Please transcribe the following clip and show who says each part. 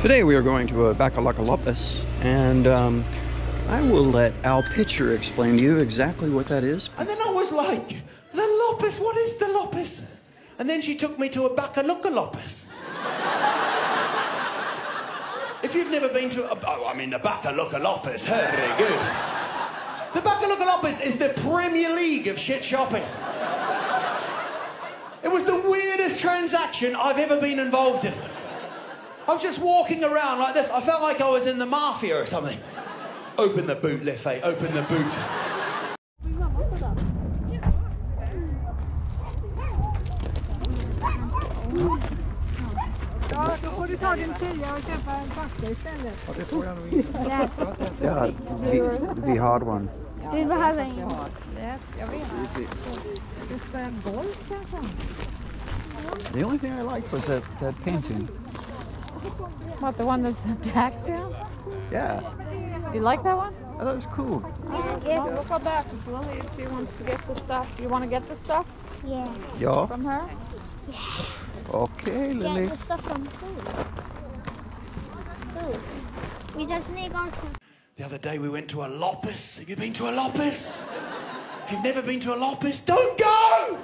Speaker 1: Today we are going to a Bakluckeloppis, and um, I will let Al Pitcher explain to you exactly what that is.
Speaker 2: And then I was like, the Loppis, what is the Loppis? And then she took me to a Bakluckeloppis. if you've never been to a, oh, I mean, the Bakluckeloppis, very good. The Bakluckeloppis is the Premier League of shit shopping. It was the weirdest transaction I've ever been involved in. I was just walking around like this. I felt like I was in the mafia or something. Open the boot, Leffe, eh? open the boot.
Speaker 3: Ja, då får du ta din tia och köpa en pasta istället.
Speaker 1: Yeah, vi, vi har one.
Speaker 4: Vi behöver ingen.
Speaker 3: Yes, jag vet. Du spelar golf kanske?
Speaker 1: The only thing I liked was that, that painting.
Speaker 3: What, the one that's a taxi?
Speaker 1: Yeah,
Speaker 3: You like that one?
Speaker 1: I thought it was cool.
Speaker 4: Yeah.
Speaker 3: Well, we'll go back with Lily if she wants to get the stuff. You want to get the stuff
Speaker 4: Yeah.
Speaker 1: Ja,
Speaker 3: from her?
Speaker 1: Yeah. Okay, Lily.
Speaker 4: Get the stuff from food. Food. We just need on some.
Speaker 2: The other day we went to a Loppis. Have you been to a Loppis? If you've never been to a Loppis, don't go!